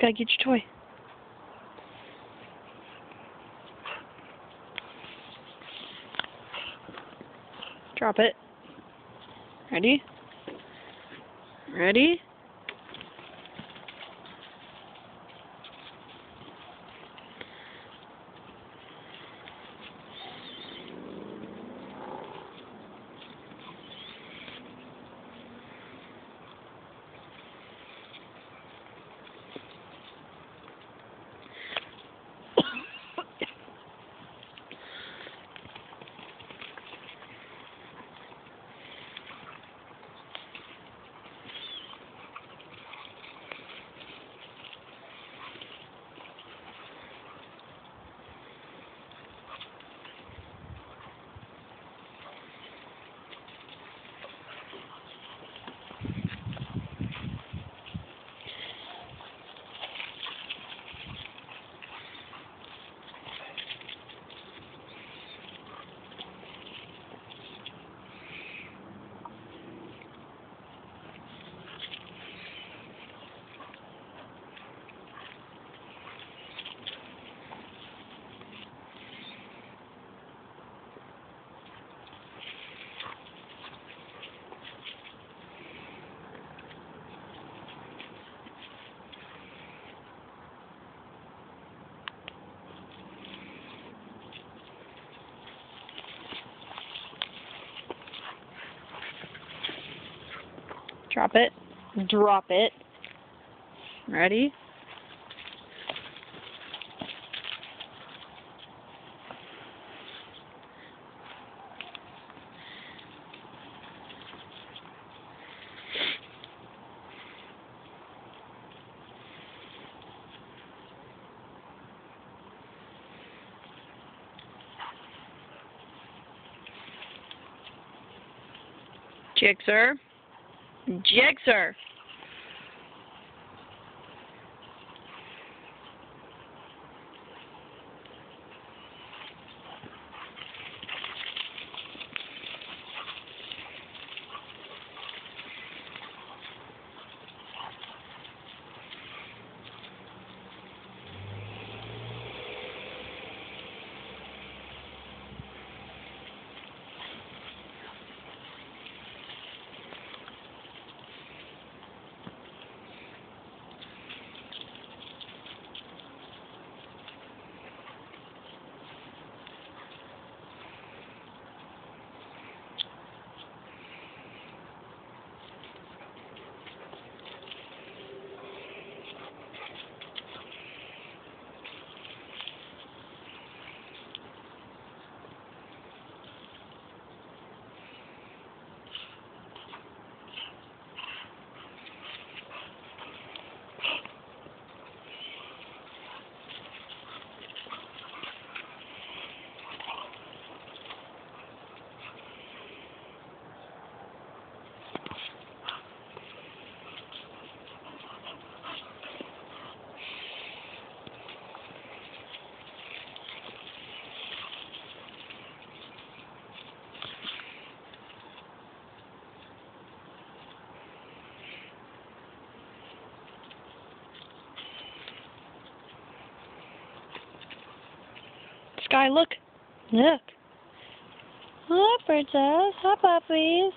gotta get your toy. Drop it. Ready? Ready? Drop it. Drop it. Ready? Jigsaw. Jigsaw. Sky, look. Look. Hi, princess. Hi, puppies.